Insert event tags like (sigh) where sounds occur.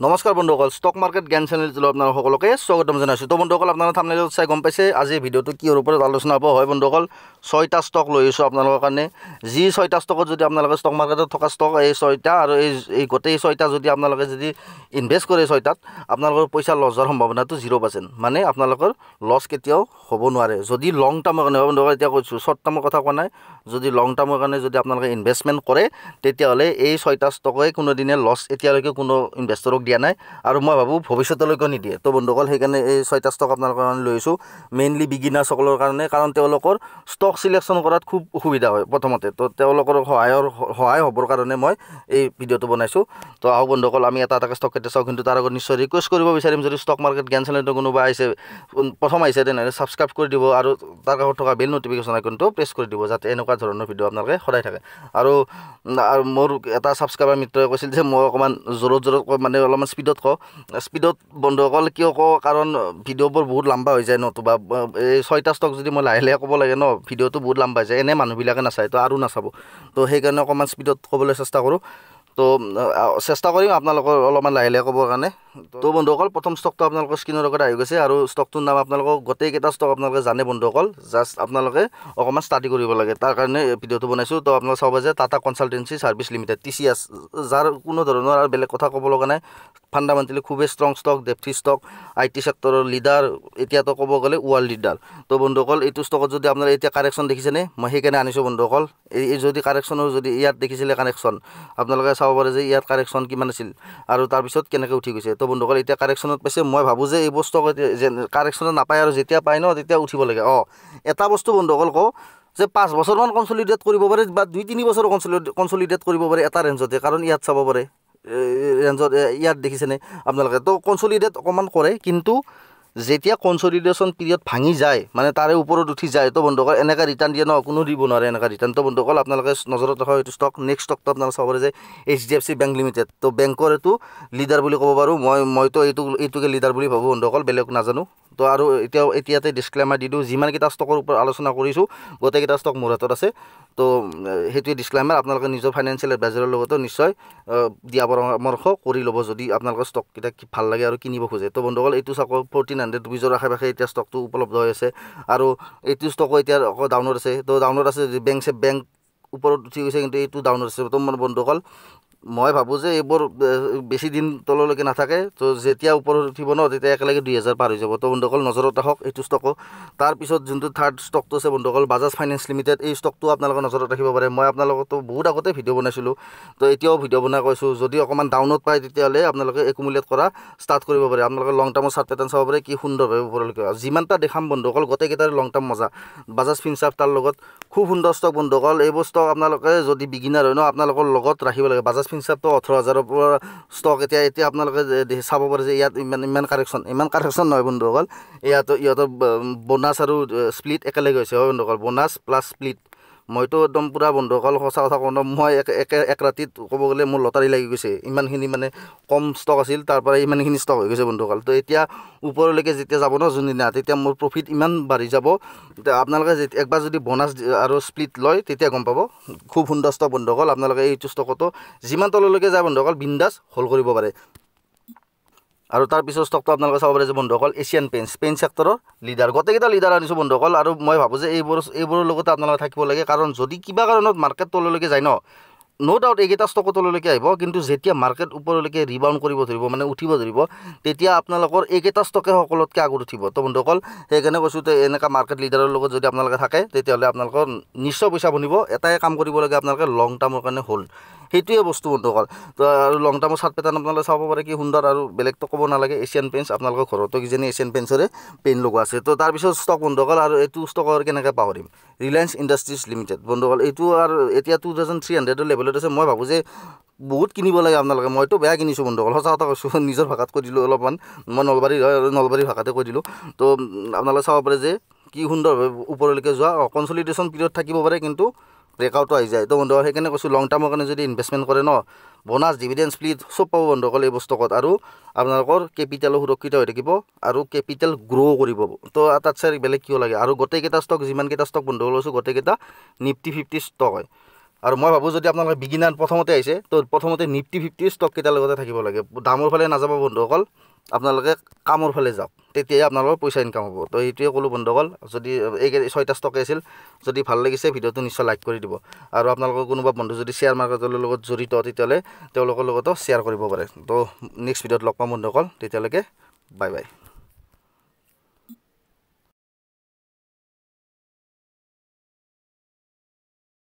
নমস্কাৰ বন্ধুসকল stock market জ্ঞান চেনেলটোলৈ আপোনালোক সকলোকে স্বাগতম জনাইছোঁ। তো বন্ধুসকল আপোনালোকে থামনেলত চাই গম পাইছে আজি ভিডিঅ'টো কিহৰ ওপৰত আলোচনা হ'ব হয় বন্ধুসকল ছয়টা ষ্টক লৈ আহিছোঁ আপোনালোকৰ কাৰণে। যি ছয়টা ষ্টকত যদি আপোনালোকে ষ্টক মাৰ্কেটত থকা ষ্টক এই ছয়টা আৰু এই এই গোটেই ছয়টা যদি আপোনালোকে যদি ইনভেষ্ট কৰে ছয়টাত আপোনালোকৰ পইচা লছ হোৱাৰ সম্ভাৱনাটো জিৰ' পাৰ্চেণ্ট মানে আপোনালোকৰ লছ কেতিয়াও হ'ব নোৱাৰে। যদি লং টাৰ্মৰ কাৰণে বন্ধুসকল এতিয়া কৈছোঁ শ্বৰ্ট টাৰ্মৰ কথা কোৱা নাই। যদি লং টাৰ্মৰ কাৰণে যদি আপোনালোকে ইনভেষ্টমেণ্ট কৰে তেতিয়াহ'লে এই ছয়টা ষ্টকে কোনোদিনে লছ এতিয়ালৈকে কোনো ইনভেষ্টৰক দিয়া নাই আৰু মই ভাবোঁ ভৱিষ্যতলৈকেও নিদিয়ে। তো বন্ধুসকল সেইকাৰণে এই ছয়টা ষ্টক আপোনালোকৰ কাৰণে লৈ আহিছোঁ মেইনলি বিগিনাৰসকলৰ কাৰণে কাৰণ তেওঁলোকৰ ষ্টক চিলেকশ্যন কৰাত খুব অসুবিধা হয় প্ৰথমতে। তো তেওঁলোকৰ সহায়ৰ সহায় হ'বৰ কাৰণে মই এই ভিডিঅ'টো বনাইছোঁ। তো আহক বন্ধুসকল আমি এটা এটাকৈ ষ্টক কেতিয়া চাওঁ কিন্তু তাৰ আগত নিশ্চয় ৰিকুৱেষ্ট কৰিব বিচাৰিম যদি ষ্টক মাৰ্কেট জ্ঞান চেনেলটো কোনোবা আহিছে প্ৰথম আহিছে তেনেহ'লে ছাবস্ক্ৰাইব কৰি দিব আৰু তাৰ কাষত থকা বেল নটিফিকেশ্যন আইকনটো প্ৰেছ কৰি দিব যাতে এনেকুৱা ধৰণৰ ভিডিঅ' আপোনালোকে সদায় থাকে। আৰু আৰু মোৰ এটা ছাবস্ক্ৰাইবাৰ মিত্ৰই কৈছিল যে মই অকণমান জোৰত জোৰত মানে অলপমান স্পীডত কওঁ স্পীডত বন্ধুসকল কিয় কওঁ কাৰণ ভিডিঅ'বোৰ বহুত লম্বা হৈ যায় নতুবা এই ছয়টা ষ্টক যদি মই লাহে লাহে ক'ব লাগে ন ভিডিঅ'টো বহুত লম্বা হৈ যায় এনে মানুহবিলাকে নাচায় তো আৰু নাচাব। তো সেইকাৰণে অকণমান স্পীডত ক'বলৈ চেষ্টা কৰোঁ। তো চেষ্টা কৰিম আপোনালোকৰ অলপমান লাহে লাহে ক'বৰ কাৰণে। তো বন্ধুসকল প্ৰথম ষ্টকটো আপোনালোকৰ স্ক্ৰীণৰ লগত আহি গৈছে আৰু ষ্টকটোৰ নাম আপোনালোকক গোটেইকেইটা ষ্টক আপোনালোকে জানে বন্ধুসকল জাষ্ট আপোনালোকে অকণমান ষ্টাডি কৰিব লাগে। তাৰ কাৰণে ভিডিঅ'টো বনাইছোঁ। তো আপোনালোকে চাব যে Tata consultancy services limited T C S যাৰ কোনো ধৰণৰ আৰু বেলেগ কথা ক'ব লগা নাই। ফাণ্ডামেণ্টেলি খুবেই ষ্ট্ৰং ষ্টক ডেফটি ষ্টক আই টি ছেক্টৰৰ লিডাৰ এতিয়াতো ক'ব গ'লে ৱৰ্ল্ড লিডাৰ তো বন্ধুসকল এইটো ষ্টকত যদি আপোনাৰ এতিয়া কাৰেকশ্যন দেখিছেনে? মই সেইকাৰণে আনিছোঁ বন্ধুসকল এই যদি কাৰেকশ্যনৰ যদি ইয়াত দেখিছিলে কানেকশ্যন আপোনালোকে চাব পাৰে যে ইয়াত কাৰেকশ্যন কিমান আছিল। আৰু তাৰপিছত কেনেকৈ উঠি গৈছে। তো বন্ধুসকল এতিয়া কাৰেকশ্যনত পাইছে মই ভাবোঁ যে এই বস্তু কাৰেকশ্যনত নাপায় আৰু যেতিয়া পায় ন তেতিয়া উঠিব লাগে। অঁ এটা বস্তু বন্ধুসকল কওঁ যে পাঁচ বছৰমান কনচলিডেট কৰিব পাৰে বা দুই তিনি বছৰ কনচলিডেট কনচলিডেট কৰিব পাৰে এটা ৰেঞ্জতে কাৰণ ইয়াত চাব পাৰে। ৰেঞ্জত ইয়াত দেখিছেনে আপোনালোকে? তো কনচলিডেট অকণমান কৰে কিন্তু যেতিয়া কনচলিডেশ্যন পিৰিয়ড ভাঙি যায় মানে তাৰে ওপৰত উঠি যায় তো বন্ধুসকল এনেকৈ ৰিটাৰ্ণ দিয়ে ন কোনো দিব নোৱাৰে এনেকৈ ৰিটাৰ্ণ তো বন্ধুসকল আপোনালোকে নজৰত ৰখা এইটো ষ্টক নেক্সট ষ্টকটো আপোনালোকে চাব পাৰে যে H D F C bank limited তো বেংকৰ এইটো লিডাৰ বুলি ক'ব পাৰোঁ মই মইতো এইটো এইটোকে লিডাৰ বুলি ভাবোঁ বন্ধুসকল বেলেগ নাজানো। তো আৰু এতিয়াও এতিয়াতে ডিছক্লেমাৰ দি দিওঁ যিমানকেইটা ষ্টকৰ ওপৰত আলোচনা কৰিছোঁ গোটেইকেইটা ষ্টক মোৰ হাতত আছে। তো সেইটোৱে ডিছক্লেমাৰ আপোনালোকে নিজৰ ফাইনেন্সিয়েল এডভাইজাৰৰ লগতো নিশ্চয় দিয়া পৰামৰ্শ কৰি ল'ব যদি আপোনালোকৰ ষ্টককেইটা ভাল লাগে আৰু কিনিব খোজে। তো বন্ধুসকল এইটো চাওক ফৰ্টিন হাণ্ড্ৰেড ৰুপিজৰ আশে পাশে এতিয়া ষ্টকটো উপলব্ধ হৈ আছে আৰু এইটো ষ্টকো এতিয়া আকৌ ডাউনত আছে। তো ডাউনত আছে বেংক বেংক ওপৰত উঠি গৈছে কিন্তু এইটো ডাউনত আছে। তো মোৰ বন্ধুসকল মই ভাবোঁ যে এইবোৰ বেছি দিন তললৈকে নাথাকে। তো যেতিয়া ওপৰত উঠিব ন তেতিয়া একেলগে দুই হাজাৰ পাৰ হৈ যাব। তো বন্ধুসকল নজৰত ৰাখক এইটো ষ্টকো। তাৰপিছত যোনটো থাৰ্ড ষ্টকটো আছে বন্ধুসকল বাজাজ ফাইনেন্স লিমিটেড এই ষ্টকটো আপোনালোকে নজৰত ৰাখিব পাৰে। মই আপোনালোকতো বহুত আগতে ভিডিঅ' বনাইছিলোঁ। তো এতিয়াও ভিডিঅ' বনাই কৈছোঁ। যদি অকণমান ডাউনত পায় তেতিয়াহ'লে আপোনালোকে একুমুলেট কৰা ষ্টাৰ্ট কৰিব পাৰে। আপোনালোকে লং টাৰ্মৰ চাৰ্ট পেটাৰ্ণ চাব পাৰে কি সুন্দৰভাৱে ওপৰলৈকে। যিমানটা দেখাম বন্ধুসকল গোটেইকেইটাৰ লং টাৰ্ম মজা। বাজাজ ফিনচাৰ্ভ তাৰ লগত খুব সুন্দৰ ষ্টক বন্ধুসকল। এইবোৰ ষ্টক আপোনালোকে যদি বিগিনাৰ হয় ন আপোনালোকৰ লগত ৰাখিব লাগে। বাজাজ ফিনচাৰ্ভটো ওঠৰ হাজাৰৰ পৰা ষ্টক এতিয়া এতিয়া আপোনালোকে চাব পাৰে যে ইয়াত ইমান ইমান কাৰেকশ্যন ইমান কাৰেকশ্যন নহয় বন্ধুসকল। ইয়াতো ইহঁতৰ বোনাছ আৰু স্প্লিট একেলগে হৈছে হয় বন্ধুসকল। বোনাছ প্লাছ স্প্লিট মইতো একদম পূৰা বন্ধুসকল সঁচা কথা কওঁ মই একে একে এক ৰাতিত ক'ব গ'লে মোৰ লটাৰী লাগি গৈছে। ইমানখিনি মানে কম ষ্টক আছিল তাৰ পৰা ইমানখিনি ষ্টক হৈ গৈছে বন্ধুসকল তো এতিয়া ওপৰলৈকে যেতিয়া যাব ন যোনদিনা তেতিয়া মোৰ প্ৰফিট ইমান বাঢ়ি যাব। আপোনালোকে একবাৰ যদি বোনাছ আৰু স্প্লিট লয় তেতিয়া গম পাব। খুব সুন্দৰ ষ্টক বন্ধুসকল আপোনালোকে এইটো ষ্টকতো যিমান তললৈকে যায় বন্ধুসকল বিন্দাছ হোল্ড কৰিব পাৰে। আৰু তাৰপিছত ষ্টকটো আপোনালোকে চাব পাৰে যে বন্ধুসকল এছিয়ান পেইণ্টছ পেইণ্ট ছেক্টৰৰ লিডাৰ গোটেইকেইটা লিডাৰ আনিছোঁ বন্ধুসকল আৰু মই ভাবোঁ যে এইবোৰ এইবোৰৰ লগতে আপোনালোকে থাকিব লাগে। কাৰণ যদি কিবা কাৰণত মাৰ্কেট তললৈকে যায় ন ন' ডাউট এইকেইটা ষ্টকৰ তললৈকে আহিব। কিন্তু যেতিয়া মাৰ্কেট ওপৰলৈকে ৰিবাউণ্ড কৰিব ধৰিব মানে উঠিব ধৰিব তেতিয়া আপোনালোকৰ এইকেইটা ষ্টকে সকলোতকৈ আগত উঠিব। তো বন্ধুসকল সেইকাৰণে কৈছোঁ যে এনেকুৱা মাৰ্কেট লিডাৰৰ লগত যদি আপোনালোকে থাকে তেতিয়াহ'লে আপোনালোকৰ নিশ্চয় পইচা বনিব। এটাই কাম কৰিব লাগে আপোনালোকে লং টাৰ্মৰ কাৰণে হ'ল সেইটোৱে বস্তু বন্ধুসকল তো আৰু লং টাৰ্মৰ চাৰ্ট পেটাৰ্ণ আপোনালোকে চাব পাৰে কি সুন্দৰ আৰু বেলেগটো ক'ব নালাগে এছিয়ান পেইণ্টছ আপোনালোকৰ ঘৰতো কিজানি এছিয়ান পেইণ্টছৰে পেইণ্ট লগোৱা আছে। তো তাৰপিছত ষ্টক বন্ধুসকল আৰু এইটো ষ্টকৰ কেনেকৈ পাহৰিম? ৰিলায়েন্স ইণ্ডাষ্ট্ৰিজ লিমিটেড বন্ধুসকল এইটো আৰু এতিয়া টু থাউজেণ্ড থ্ৰী হাণ্ড্ৰেডৰ লেভেলত আছে। মই ভাবোঁ যে বহুত কিনিব লাগে আপোনালোকে। মইতো বেয়া কিনিছোঁ বন্ধুসকল সঁচা কথা কৈছোঁ (laughs) নিজৰ ভাষাত কৈ দিলোঁ অলপমান। মই আৰু নলবাৰীৰ ভাষাতে কৈ দিলোঁ। তো আপোনালোকে চাব পাৰে যে কি সুন্দৰভাৱে ওপৰলৈকে যোৱা। কনচলিডেশ্যন পিৰিয়ড থাকিব পাৰে কিন্তু ব্ৰেকআউটো আহি যায়। তো বন্ধুসকল সেইকাৰণে কৈছোঁ লং টাৰ্মৰ কাৰণে যদি ইনভেষ্টমেণ্ট কৰে ন বোনাছ ডিভিডেণ্ড স্প্লিট চব পাব বন্ধুসকল এই বস্তুকত। আৰু আপোনালোকৰ কেপিটেলো সুৰক্ষিত হৈ থাকিব আৰু কেপিটেল গ্ৰ' কৰিব তো তাত চাই বেলেগ কিয় লাগে? আৰু গোটেইকেইটা ষ্টক যিমানকেইটা ষ্টক বন্ধুসকল লৈছোঁ গোটেইকেইটা নিফটি ফিফটি ষ্টক হয়। আৰু মই ভাবোঁ যদি আপোনালোকে বিগিনাৰ প্ৰথমতে আহিছে তো প্ৰথমতে নিফটি ফিফটি ষ্টককেইটাৰ লগতে থাকিব লাগে। দামৰ ফালে নাযাব বন্ধুসকল আপোনালোকে কামৰ ফালে যাওক তেতিয়াহে আপোনালোকৰ পইচা ইনকাম হ'ব। তো সেইটোৱে ক'লোঁ বন্ধুসকল যদি এই ছয়টা ষ্টকে আছিল যদি ভাল লাগিছে ভিডিঅ'টো নিশ্চয় লাইক কৰি দিব। আৰু আপোনালোকৰ কোনোবা বন্ধু যদি শ্বেয়াৰ মাৰ্কেটৰ লগত জড়িত তেতিয়াহ'লে তেওঁলোকৰ লগতো শ্বেয়াৰ কৰিব পাৰে। তো নেক্সট ভিডিঅ'ত লগ পাম বন্ধুসকল তেতিয়ালৈকে বাই বাই